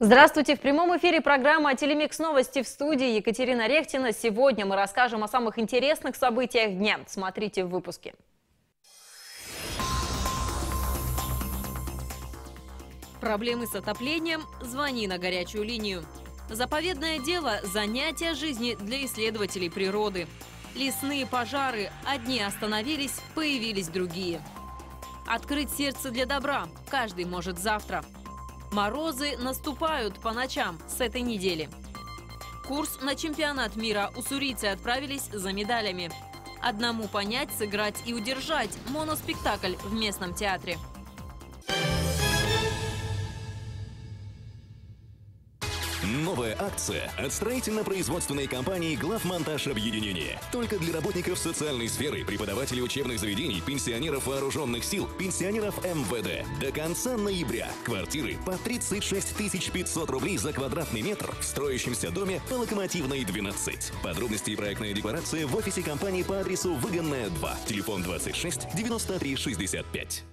Здравствуйте! В прямом эфире программа «Телемикс новости» в студии Екатерина Рехтина. Сегодня мы расскажем о самых интересных событиях дня. Смотрите в выпуске. Проблемы с отоплением? Звони на горячую линию. Заповедное дело – занятие жизни для исследователей природы. Лесные пожары. Одни остановились, появились другие. Открыть сердце для добра. Каждый может завтра. Морозы наступают по ночам с этой недели. Курс на чемпионат мира уссурийцы отправились за медалями. Одному понять, сыграть и удержать моноспектакль в местном театре. Новая акция от строительно-производственной компании «Главмонтаж Объединения». Только для работников социальной сферы, преподавателей учебных заведений, пенсионеров вооруженных сил, пенсионеров МВД. До конца ноября квартиры по 36 500 рублей за квадратный метр в строящемся доме по Локомотивной 12. Подробности и проектная декларация в офисе компании по адресу Выгонная 2. Телефон 26 93 65.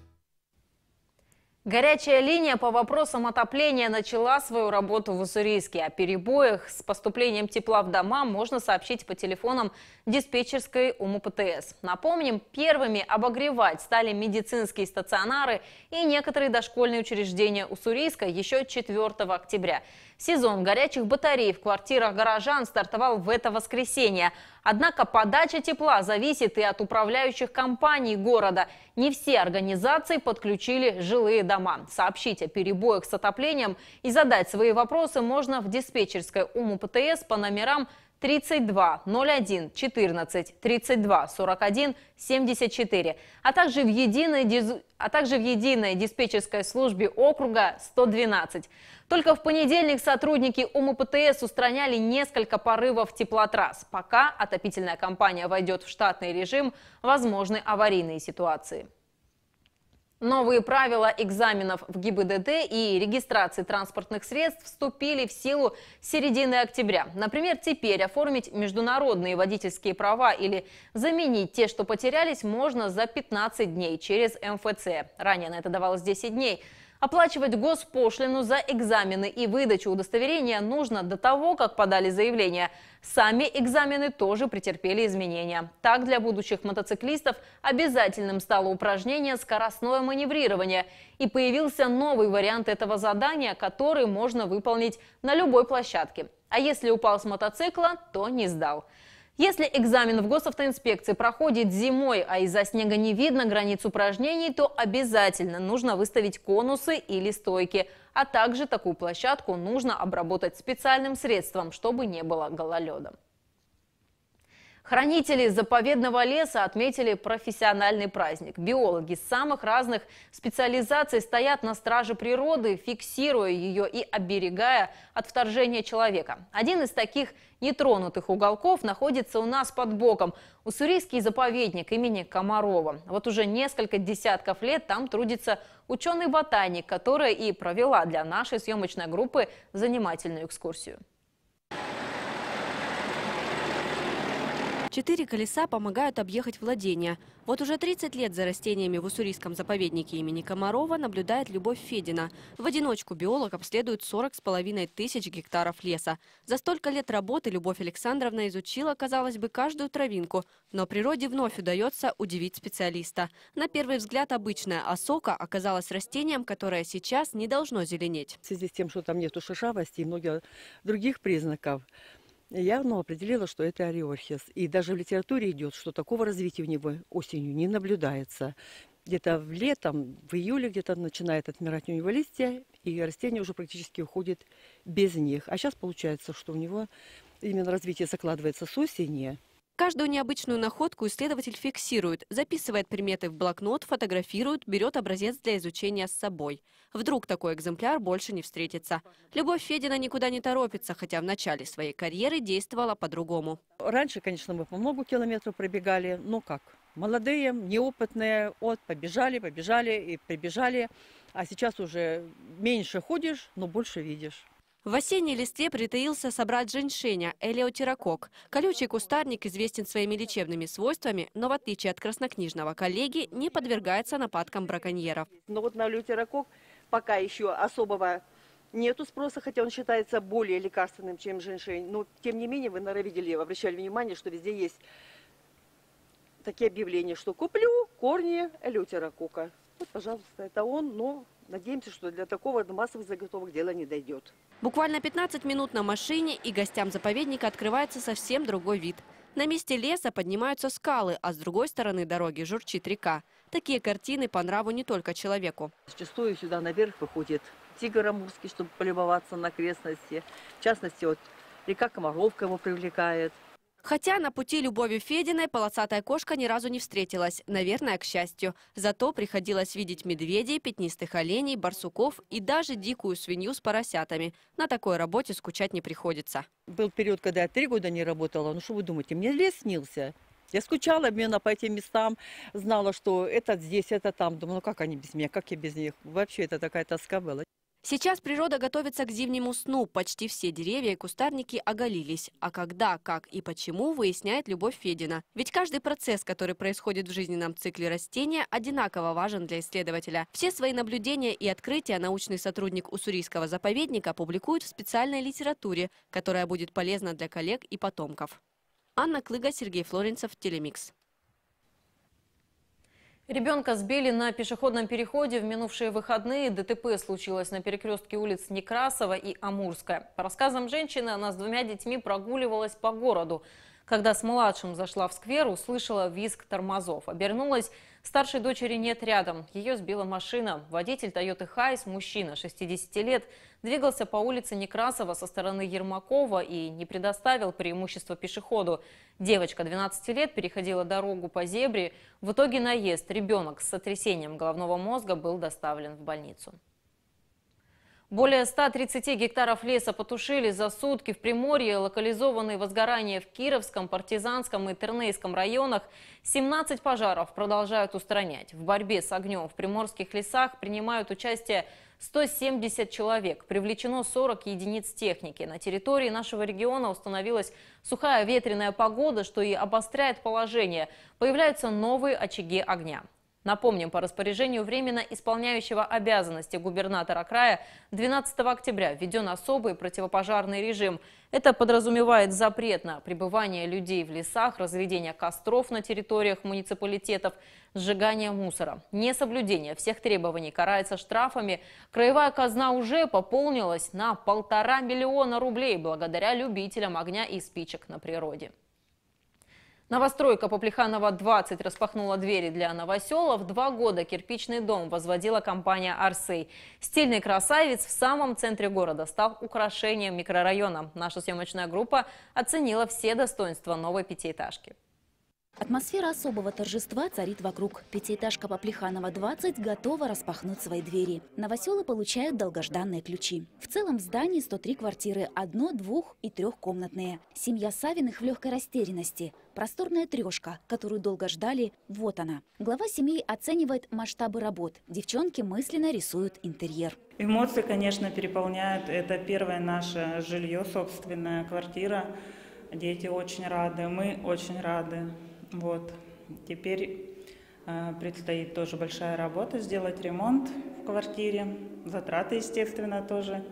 Горячая линия по вопросам отопления начала свою работу в Уссурийске. О перебоях с поступлением тепла в дома можно сообщить по телефонам диспетчерской УМПТС. Напомним, первыми обогревать стали медицинские стационары и некоторые дошкольные учреждения Уссурийска еще 4 октября. Сезон горячих батарей в квартирах горожан стартовал в это воскресенье. Однако подача тепла зависит и от управляющих компаний города. Не все организации подключили жилые дома. Сообщить о перебоях с отоплением и задать свои вопросы можно в диспетчерской УМПТС по номерам 32 01 14 32 41 74, а также в единой, а также в единой диспетчерской службе округа 112. Только в понедельник сотрудники УМПТС устраняли несколько порывов теплотрасс. Пока отопительная компания войдет в штатный режим, возможны аварийные ситуации. Новые правила экзаменов в ГИБДД и регистрации транспортных средств вступили в силу с середины октября. Например, теперь оформить международные водительские права или заменить те, что потерялись, можно за 15 дней через МФЦ. Ранее на это давалось 10 дней. Оплачивать госпошлину за экзамены и выдачу удостоверения нужно до того, как подали заявление. Сами экзамены тоже претерпели изменения. Так, для будущих мотоциклистов обязательным стало упражнение «Скоростное маневрирование». И появился новый вариант этого задания, который можно выполнить на любой площадке. А если упал с мотоцикла, то не сдал. Если экзамен в госавтоинспекции проходит зимой, а из-за снега не видно границ упражнений, то обязательно нужно выставить конусы или стойки. А также такую площадку нужно обработать специальным средством, чтобы не было гололеда. Хранители заповедного леса отметили профессиональный праздник. Биологи самых разных специализаций стоят на страже природы, фиксируя ее и оберегая от вторжения человека. Один из таких нетронутых уголков находится у нас под боком. Уссурийский заповедник имени Комарова. Вот уже несколько десятков лет там трудится ученый-ботаник, которая и провела для нашей съемочной группы занимательную экскурсию. Четыре колеса помогают объехать владения. Вот уже 30 лет за растениями в Уссурийском заповеднике имени Комарова наблюдает Любовь Федина. В одиночку биолог обследует 40 с половиной тысяч гектаров леса. За столько лет работы Любовь Александровна изучила, казалось бы, каждую травинку. Но природе вновь удается удивить специалиста. На первый взгляд обычная осока оказалась растением, которое сейчас не должно зеленеть. В связи с тем, что там нету шишавости и многих других признаков, я ну, определила, что это ореорхис. И даже в литературе идет, что такого развития у него осенью не наблюдается. Где-то в летом, в июле где-то начинает отмирать у него листья, и растение уже практически уходит без них. А сейчас получается, что у него именно развитие закладывается с осени, Каждую необычную находку исследователь фиксирует, записывает приметы в блокнот, фотографирует, берет образец для изучения с собой. Вдруг такой экземпляр больше не встретится. Любовь Федина никуда не торопится, хотя в начале своей карьеры действовала по-другому. Раньше, конечно, мы по много километров пробегали, но как? Молодые, неопытные, от побежали, побежали и прибежали. А сейчас уже меньше ходишь, но больше видишь. В осенней листе притаился собрать женьшеня – элеотерокок. Колючий кустарник известен своими лечебными свойствами, но в отличие от краснокнижного коллеги, не подвергается нападкам браконьеров. Но вот на элеотерокок пока еще особого Нету спроса, хотя он считается более лекарственным, чем женьшень. Но, тем не менее, вы, наверное, видели, обращали внимание, что везде есть такие объявления, что куплю корни элютера кука. Вот, пожалуйста, это он, но надеемся, что для такого массовых заготовок дело не дойдет. Буквально 15 минут на машине, и гостям заповедника открывается совсем другой вид. На месте леса поднимаются скалы, а с другой стороны дороги журчит река. Такие картины по нраву не только человеку. Зачастую сюда наверх выходит тигр амурский, чтобы полюбоваться на окрестности. В частности, вот река Комаровка его привлекает. Хотя на пути Любови Фединой полосатая кошка ни разу не встретилась. Наверное, к счастью. Зато приходилось видеть медведей, пятнистых оленей, барсуков и даже дикую свинью с поросятами. На такой работе скучать не приходится. Был период, когда я три года не работала. Ну что вы думаете, мне лес снился. Я скучала именно по этим местам, знала, что это здесь, это там. Думала, ну как они без меня, как я без них. Вообще это такая тоска была. Сейчас природа готовится к зимнему сну. Почти все деревья и кустарники оголились. А когда, как и почему, выясняет Любовь Федина. Ведь каждый процесс, который происходит в жизненном цикле растения, одинаково важен для исследователя. Все свои наблюдения и открытия научный сотрудник Уссурийского заповедника публикует в специальной литературе, которая будет полезна для коллег и потомков. Анна Клыга, Сергей Флоренцев, Телемикс. Ребенка сбили на пешеходном переходе в минувшие выходные. ДТП случилось на перекрестке улиц Некрасова и Амурская. По рассказам женщины, она с двумя детьми прогуливалась по городу. Когда с младшим зашла в сквер, услышала визг тормозов. Обернулась, старшей дочери нет рядом. Ее сбила машина. Водитель Toyota Hiace, мужчина 60 лет, двигался по улице Некрасова со стороны Ермакова и не предоставил преимущество пешеходу. Девочка 12 лет переходила дорогу по зебре. В итоге наезд. Ребенок с сотрясением головного мозга был доставлен в больницу. Более 130 гектаров леса потушили за сутки в Приморье, локализованные возгорания в Кировском, Партизанском и Тернейском районах. 17 пожаров продолжают устранять. В борьбе с огнем в приморских лесах принимают участие 170 человек. Привлечено 40 единиц техники. На территории нашего региона установилась сухая ветреная погода, что и обостряет положение. Появляются новые очаги огня. Напомним, по распоряжению временно исполняющего обязанности губернатора края 12 октября введен особый противопожарный режим. Это подразумевает запрет на пребывание людей в лесах, разведение костров на территориях муниципалитетов, сжигание мусора. Несоблюдение всех требований карается штрафами. Краевая казна уже пополнилась на полтора миллиона рублей благодаря любителям огня и спичек на природе. Новостройка Поплеханова 20 распахнула двери для новоселов. Два года кирпичный дом возводила компания «Арсей». Стильный красавец в самом центре города стал украшением микрорайона. Наша съемочная группа оценила все достоинства новой пятиэтажки. Атмосфера особого торжества царит вокруг. Пятиэтажка Поплеханова 20 готова распахнуть свои двери. Новоселы получают долгожданные ключи. В целом в здании 103 квартиры, одно-, двух- и трехкомнатные. Семья Савиных в легкой растерянности. Просторная трешка, которую долго ждали, вот она. Глава семьи оценивает масштабы работ. Девчонки мысленно рисуют интерьер. Эмоции, конечно, переполняют. Это первое наше жилье, собственная квартира. Дети очень рады, мы очень рады. Вот. Теперь э, предстоит тоже большая работа, сделать ремонт в квартире, затраты, естественно, тоже.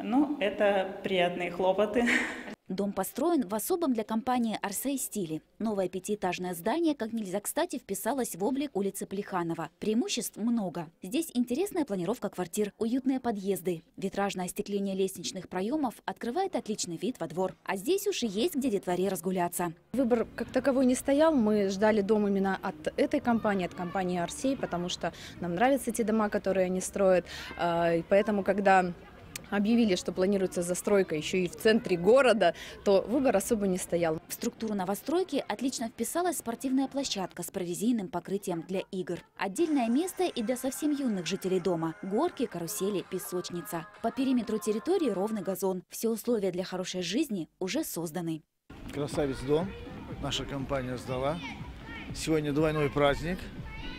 Ну, это приятные хлопоты. Дом построен в особом для компании «Арсей» стиле. Новое пятиэтажное здание как нельзя кстати вписалось в облик улицы Плеханова. Преимуществ много. Здесь интересная планировка квартир, уютные подъезды. Витражное остекление лестничных проемов открывает отличный вид во двор. А здесь уж и есть где детворе разгуляться. Выбор как таковой не стоял. Мы ждали дом именно от этой компании, от компании «Арсей», потому что нам нравятся те дома, которые они строят. А, и поэтому, когда объявили, что планируется застройка еще и в центре города, то выбор особо не стоял. В структуру новостройки отлично вписалась спортивная площадка с провизийным покрытием для игр. Отдельное место и для совсем юных жителей дома. Горки, карусели, песочница. По периметру территории ровный газон. Все условия для хорошей жизни уже созданы. Красавец дом. Наша компания сдала. Сегодня двойной праздник.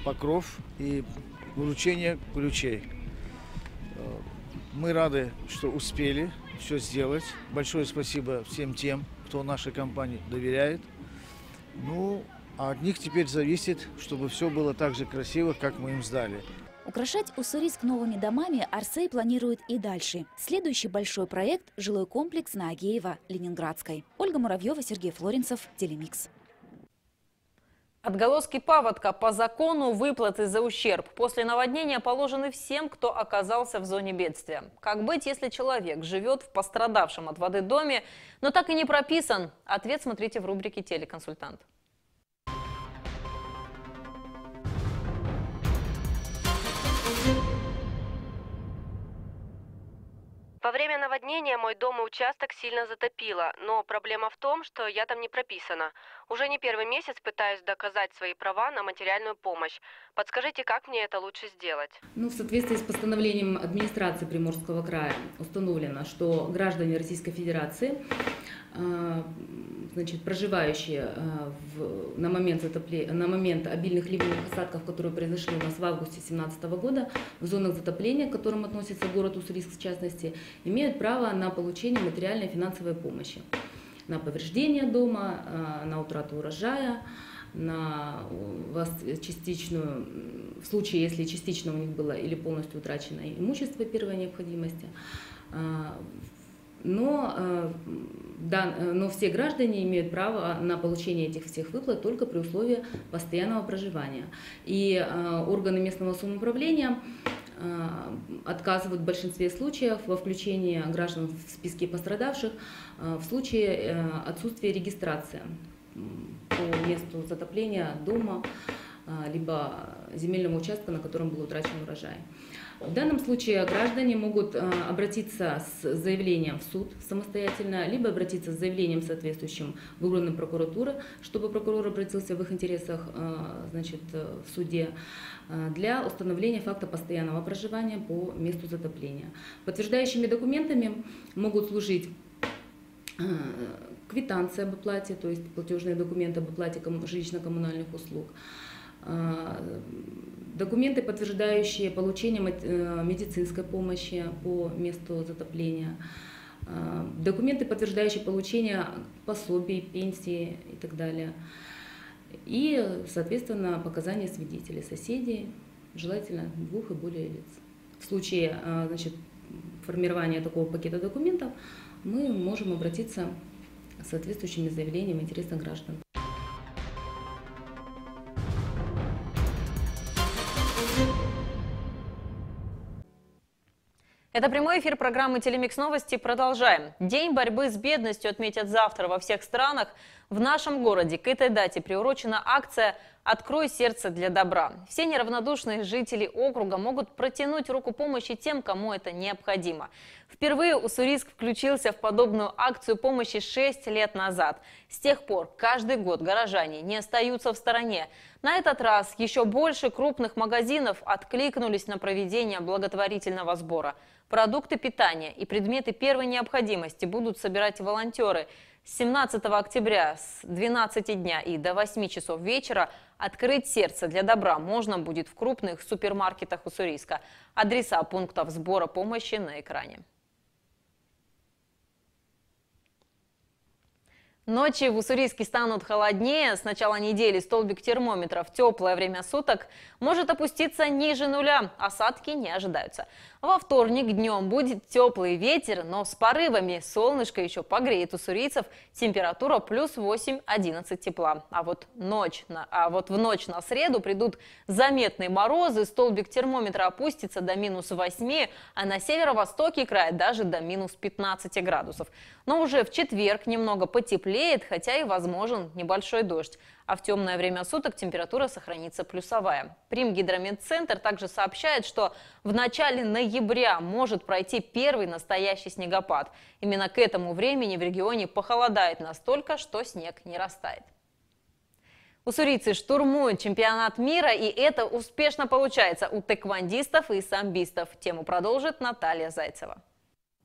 Покров и вручение ключей. Мы рады, что успели все сделать. Большое спасибо всем тем, кто нашей компании доверяет. Ну, а от них теперь зависит, чтобы все было так же красиво, как мы им сдали. Украшать Уссурийск новыми домами Арсей планирует и дальше. Следующий большой проект – жилой комплекс на Агеева, Ленинградской. Ольга Муравьева, Сергей Флоренцев, Телемикс. Отголоски паводка по закону выплаты за ущерб после наводнения положены всем, кто оказался в зоне бедствия. Как быть, если человек живет в пострадавшем от воды доме, но так и не прописан? Ответ смотрите в рубрике «Телеконсультант». Во время наводнения мой дом и участок сильно затопило, но проблема в том, что я там не прописана. Уже не первый месяц пытаюсь доказать свои права на материальную помощь. Подскажите, как мне это лучше сделать? Ну, в соответствии с постановлением администрации Приморского края установлено, что граждане Российской Федерации э, значит, проживающие э, в, на, момент затопле... на момент обильных ливневых осадков, которые произошли у нас в августе 2017 года, в зонах затопления, к которым относится город Уссурийск в частности, имеют право на получение материальной финансовой помощи. На повреждение дома, э, на утрату урожая, на частичную, в случае, если частично у них было или полностью утрачено имущество первой необходимости, э, но, э, да, но все граждане имеют право на получение этих всех выплат только при условии постоянного проживания. И э, органы местного самоуправления э, отказывают в большинстве случаев во включении граждан в списки пострадавших в случае отсутствия регистрации по месту затопления дома, либо земельного участка, на котором был утрачен урожай. В данном случае граждане могут э, обратиться с заявлением в суд самостоятельно, либо обратиться с заявлением соответствующим в органы прокуратуры, чтобы прокурор обратился в их интересах э, значит, в суде э, для установления факта постоянного проживания по месту затопления. Подтверждающими документами могут служить квитанция об оплате, то есть платежные документы об оплате жилищно-коммунальных услуг, Документы, подтверждающие получение э, медицинской помощи по месту затопления. Э, документы, подтверждающие получение пособий, пенсии и так далее. И, соответственно, показания свидетелей, соседей, желательно двух и более лиц. В случае э, значит, формирования такого пакета документов мы можем обратиться с соответствующими заявлениями интересных граждан. Это прямой эфир программы «Телемикс Новости». Продолжаем. День борьбы с бедностью отметят завтра во всех странах. В нашем городе к этой дате приурочена акция «Открой сердце для добра». Все неравнодушные жители округа могут протянуть руку помощи тем, кому это необходимо. Впервые Уссурийск включился в подобную акцию помощи 6 лет назад. С тех пор каждый год горожане не остаются в стороне. На этот раз еще больше крупных магазинов откликнулись на проведение благотворительного сбора. Продукты питания и предметы первой необходимости будут собирать волонтеры. С 17 октября с 12 дня и до 8 часов вечера открыть сердце для добра можно будет в крупных супермаркетах Уссурийска. Адреса пунктов сбора помощи на экране. Ночи в Уссурийске станут холоднее. С начала недели столбик термометра в теплое время суток может опуститься ниже нуля. Осадки не ожидаются. Во вторник днем будет теплый ветер, но с порывами солнышко еще погреет уссурийцев. Температура плюс 8-11 тепла. А вот, ночь на, а вот в ночь на среду придут заметные морозы. Столбик термометра опустится до минус 8, а на северо-востоке края даже до минус 15 градусов. Но уже в четверг немного потеплеет, хотя и возможен небольшой дождь а в темное время суток температура сохранится плюсовая. Примгидрометцентр также сообщает, что в начале ноября может пройти первый настоящий снегопад. Именно к этому времени в регионе похолодает настолько, что снег не растает. Уссурийцы штурмуют чемпионат мира, и это успешно получается у тэквондистов и самбистов. Тему продолжит Наталья Зайцева.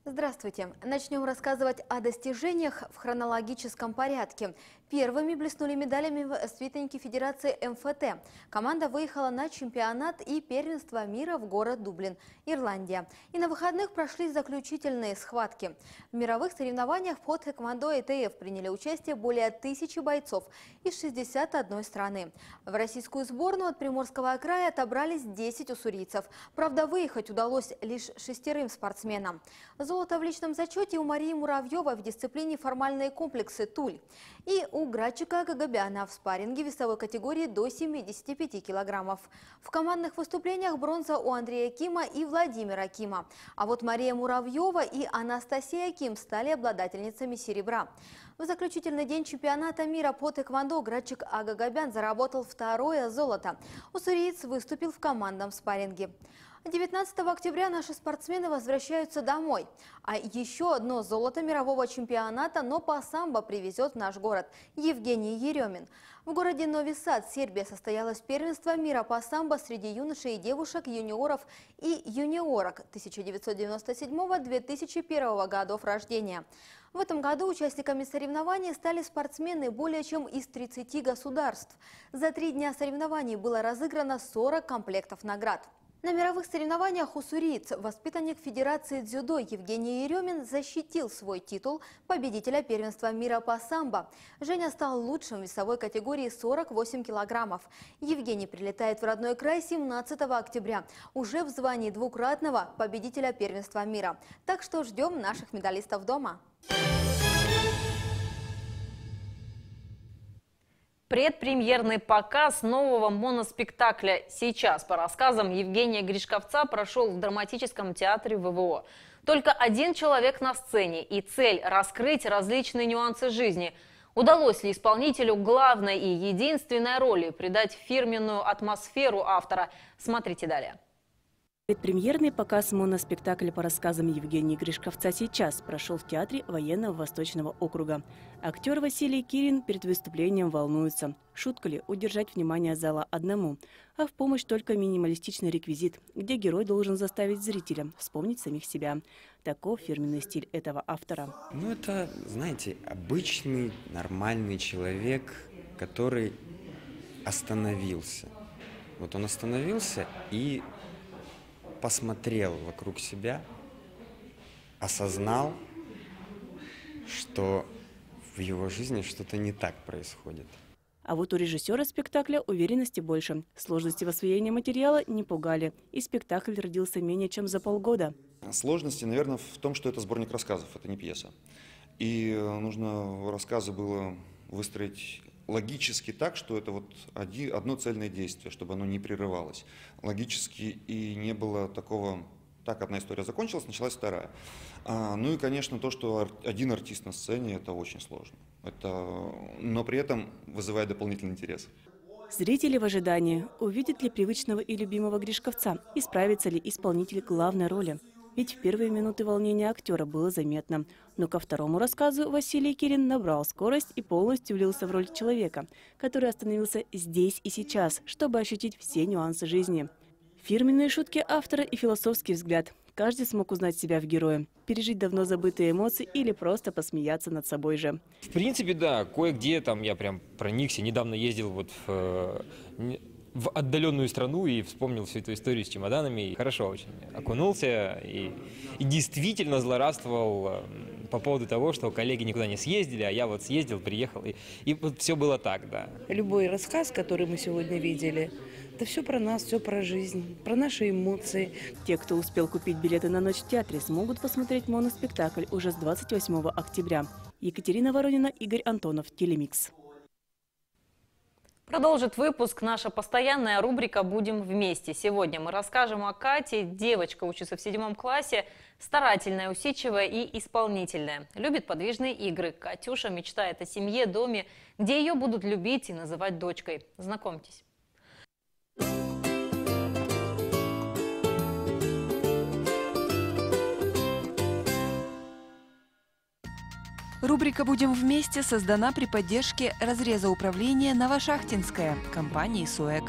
Здравствуйте. Начнем рассказывать о достижениях в хронологическом порядке. Первыми блеснули медалями воспитанники Федерации МФТ. Команда выехала на чемпионат и первенство мира в город Дублин, Ирландия. И на выходных прошли заключительные схватки. В мировых соревнованиях под хэквондо и ТФ приняли участие более тысячи бойцов из 61 страны. В российскую сборную от Приморского края отобрались 10 уссурийцев. Правда, выехать удалось лишь шестерым спортсменам. Золото в личном зачете у Марии Муравьевой в дисциплине «Формальные комплексы Туль» и у Градчика Гагабяна в спарринге весовой категории до 75 килограммов. В командных выступлениях бронза у Андрея Кима и Владимира Кима. А вот Мария Муравьева и Анастасия Ким стали обладательницами серебра. В заключительный день чемпионата мира по тэквондо Градчик Агагабян заработал второе золото. Уссуриец выступил в командном спарринге. 19 октября наши спортсмены возвращаются домой. А еще одно золото мирового чемпионата, но по самбо привезет наш город Евгений Еремин. В городе Нови Сад, Сербия, состоялось первенство мира по самбо среди юношей и девушек, юниоров и юниорок 1997-2001 годов рождения. В этом году участниками соревнований стали спортсмены более чем из 30 государств. За три дня соревнований было разыграно 40 комплектов наград. На мировых соревнованиях уссуриец, воспитанник Федерации дзюдо Евгений Еремин защитил свой титул победителя первенства мира по самбо. Женя стал лучшим в весовой категории 48 килограммов. Евгений прилетает в родной край 17 октября, уже в звании двукратного победителя первенства мира. Так что ждем наших медалистов дома. Предпремьерный показ нового моноспектакля «Сейчас» по рассказам Евгения Гришковца прошел в драматическом театре ВВО. Только один человек на сцене и цель – раскрыть различные нюансы жизни. Удалось ли исполнителю главной и единственной роли придать фирменную атмосферу автора? Смотрите далее. Предпремьерный показ моноспектакля по рассказам Евгения Гришковца сейчас прошел в Театре военного Восточного округа. Актер Василий Кирин перед выступлением волнуется. Шутка ли удержать внимание зала одному, а в помощь только минималистичный реквизит, где герой должен заставить зрителя вспомнить самих себя. Таков фирменный стиль этого автора. Ну это, знаете, обычный нормальный человек, который остановился. Вот он остановился и посмотрел вокруг себя, осознал, что в его жизни что-то не так происходит. А вот у режиссера спектакля уверенности больше. Сложности в освоении материала не пугали. И спектакль родился менее чем за полгода. Сложности, наверное, в том, что это сборник рассказов, это не пьеса. И нужно рассказы было выстроить логически так, что это вот одно цельное действие, чтобы оно не прерывалось. Логически и не было такого, так одна история закончилась, началась вторая. А, ну и, конечно, то, что один артист на сцене, это очень сложно. Это, но при этом вызывает дополнительный интерес. Зрители в ожидании, увидят ли привычного и любимого Гришковца и справится ли исполнитель главной роли. Ведь в первые минуты волнения актера было заметно. Но ко второму рассказу Василий Кирин набрал скорость и полностью влился в роль человека, который остановился здесь и сейчас, чтобы ощутить все нюансы жизни. Фирменные шутки автора и философский взгляд. Каждый смог узнать себя в герое, пережить давно забытые эмоции или просто посмеяться над собой же. В принципе, да, кое-где там я прям проникся. Недавно ездил вот в э, в отдаленную страну и вспомнил всю эту историю с чемоданами. И хорошо очень окунулся и, и действительно злорадствовал эм, по поводу того, что коллеги никуда не съездили, а я вот съездил, приехал. И, и вот все было так, да. Любой рассказ, который мы сегодня видели, это все про нас, все про жизнь, про наши эмоции. Те, кто успел купить билеты на ночь в театре, смогут посмотреть моноспектакль уже с 28 октября. Екатерина Воронина, Игорь Антонов, Телемикс. Продолжит выпуск наша постоянная рубрика «Будем вместе». Сегодня мы расскажем о Кате. Девочка учится в седьмом классе, старательная, усидчивая и исполнительная. Любит подвижные игры. Катюша мечтает о семье, доме, где ее будут любить и называть дочкой. Знакомьтесь. Рубрика «Будем вместе» создана при поддержке разреза управления «Новошахтинская» компании «СУЭК».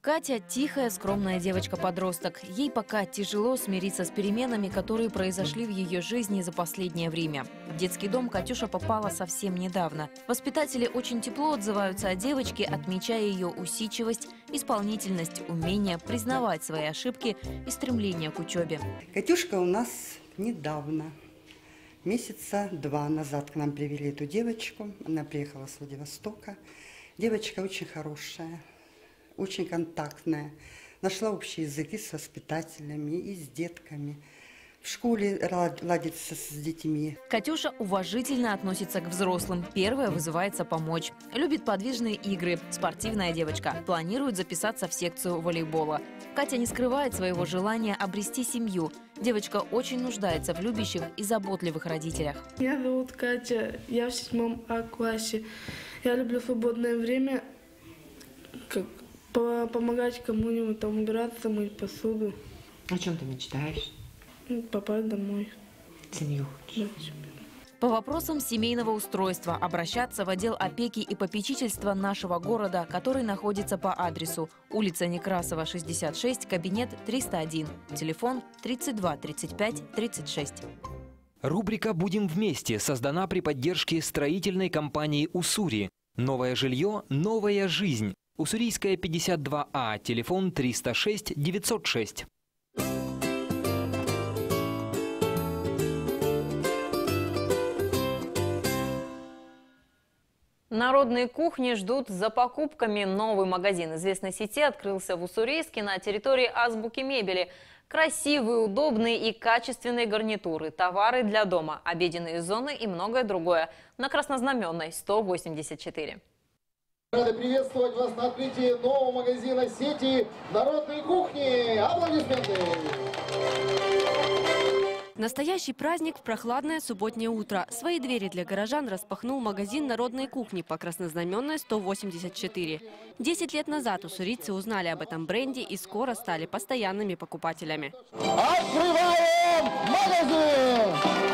Катя – тихая, скромная девочка-подросток. Ей пока тяжело смириться с переменами, которые произошли в ее жизни за последнее время. В детский дом Катюша попала совсем недавно. Воспитатели очень тепло отзываются о девочке, отмечая ее усидчивость, исполнительность, умение признавать свои ошибки и стремление к учебе. Катюшка у нас недавно, месяца два назад к нам привели эту девочку. Она приехала с Владивостока. Девочка очень хорошая, очень контактная. Нашла общие языки с воспитателями и с детками. В школе ладится с детьми. Катюша уважительно относится к взрослым. Первая вызывается помочь. Любит подвижные игры. Спортивная девочка. Планирует записаться в секцию волейбола. Катя не скрывает своего желания обрести семью. Девочка очень нуждается в любящих и заботливых родителях. Меня зовут Катя. Я в седьмом А-классе. Я люблю свободное время как помогать кому-нибудь там убираться, мыть посуду. О чем ты мечтаешь? Попасть домой. Семью Да, По вопросам семейного устройства обращаться в отдел опеки и попечительства нашего города, который находится по адресу улица Некрасова, 66, кабинет 301, телефон 32 35 36. Рубрика «Будем вместе» создана при поддержке строительной компании «Уссури». Новое жилье – новая жизнь. Уссурийская, 52А, телефон 306 906. Народные кухни ждут за покупками. Новый магазин известной сети открылся в Уссурийске на территории азбуки мебели. Красивые, удобные и качественные гарнитуры, товары для дома, обеденные зоны и многое другое. На Краснознаменной 184. Рады приветствовать вас на открытии нового магазина сети «Народные кухни». Аплодисменты! Настоящий праздник в прохладное субботнее утро. Свои двери для горожан распахнул магазин народной кухни по Краснознаменной 184. Десять лет назад уссурийцы узнали об этом бренде и скоро стали постоянными покупателями. Открываем магазин!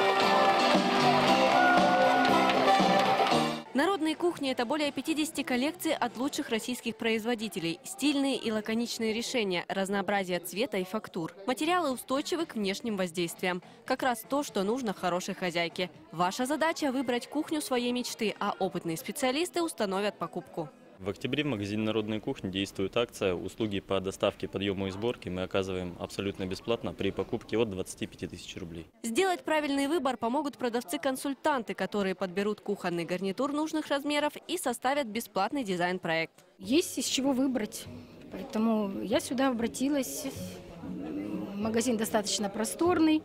Народные кухни – это более 50 коллекций от лучших российских производителей. Стильные и лаконичные решения, разнообразие цвета и фактур. Материалы устойчивы к внешним воздействиям. Как раз то, что нужно хорошей хозяйке. Ваша задача – выбрать кухню своей мечты, а опытные специалисты установят покупку. В октябре в магазине «Народной кухни» действует акция «Услуги по доставке, подъему и сборке» мы оказываем абсолютно бесплатно при покупке от 25 тысяч рублей. Сделать правильный выбор помогут продавцы-консультанты, которые подберут кухонный гарнитур нужных размеров и составят бесплатный дизайн-проект. Есть из чего выбрать, поэтому я сюда обратилась. Магазин достаточно просторный,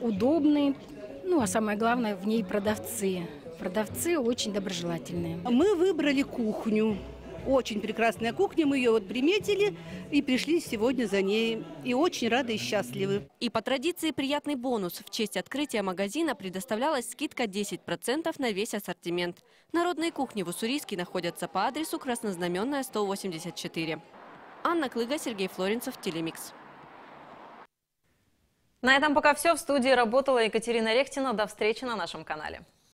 удобный, ну а самое главное в ней продавцы. Продавцы очень доброжелательные. Мы выбрали кухню. Очень прекрасная кухня, мы ее вот приметили и пришли сегодня за ней. И очень рады и счастливы. И по традиции приятный бонус. В честь открытия магазина предоставлялась скидка 10% на весь ассортимент. Народные кухни в Уссурийске находятся по адресу Краснознаменная, 184. Анна Клыга, Сергей Флоренцев, Телемикс. На этом пока все. В студии работала Екатерина Рехтина. До встречи на нашем канале.